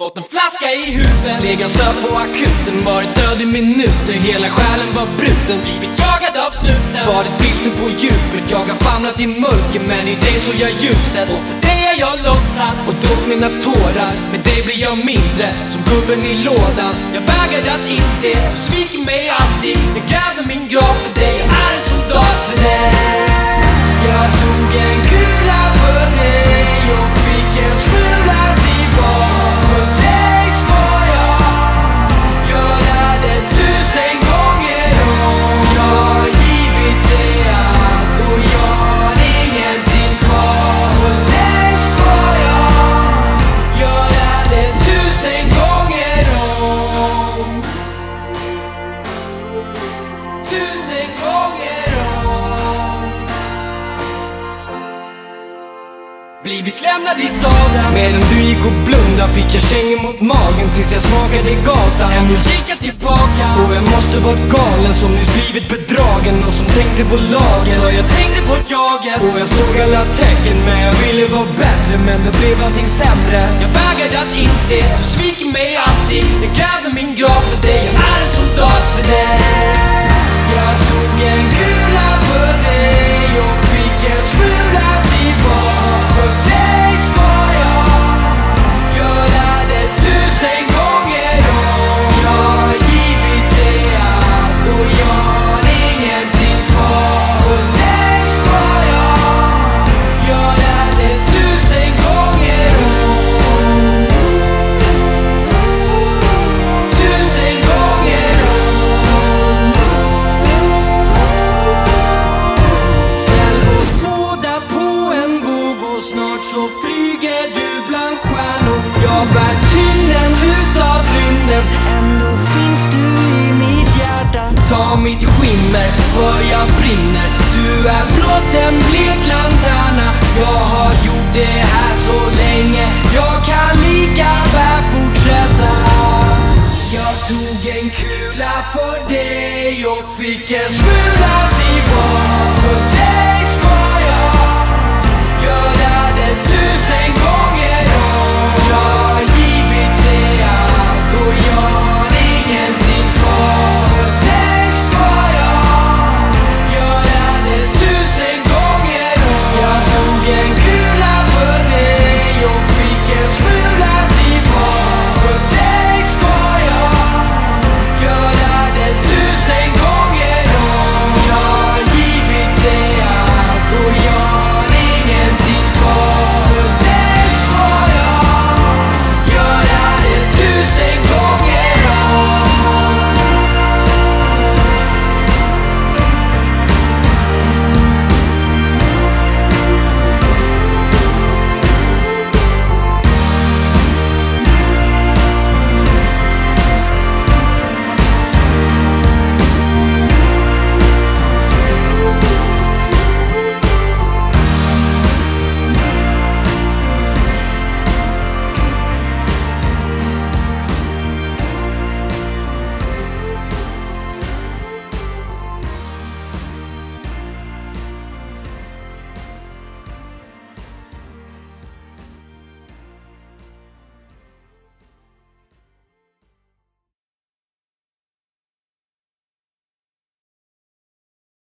Fått en flaska i huvudet, legat söp på akuten. Varit död i minuter, hela själen var bruten. Blivit jagad av snuten. Varit vilsen på djupet, jag har famlat i mörker. Men i dig såg jag ljuset och för dig har jag låtsats Och drog mina tårar, med dig blir jag mindre. Som gubben i lådan, jag vägrar att inse. Du sviker mig alltid, Blivit lämnad i staden. Medan du gick och blundade fick jag kängor mot magen Tills jag smakade gatan. Nu gick jag tillbaka. Och jag måste varit galen som nyss blivit bedragen Och som tänkte på lagen? För jag tänkte på jaget. Och jag såg alla tecken Men jag ville vara bättre Men då blev allting sämre. Jag vägrade att inse Du sviker mig alltid. Jag gräver min grav för dig så flyger du bland stjärnor. Jag bär tyngden utav rymden Ändå finns du i mitt hjärta. Ta mitt skimmer för jag brinner. Du är blott en blek lanterna. Jag har gjort det här så länge. Jag kan lika väl fortsätta. Jag tog en kula för dig och fick en smula tillbaka för dig.